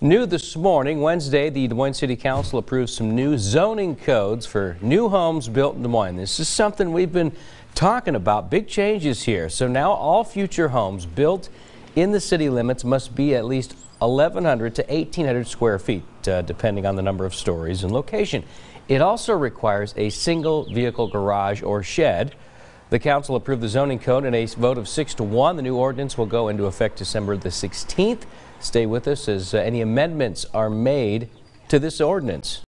New this morning, Wednesday, the Des Moines City Council approved some new zoning codes for new homes built in Des Moines. This is something we've been talking about, big changes here. So now all future homes built in the city limits must be at least 1,100 to 1,800 square feet, uh, depending on the number of stories and location. It also requires a single vehicle garage or shed. The council approved the zoning code in a vote of six to one. The new ordinance will go into effect December the 16th. Stay with us as uh, any amendments are made to this ordinance.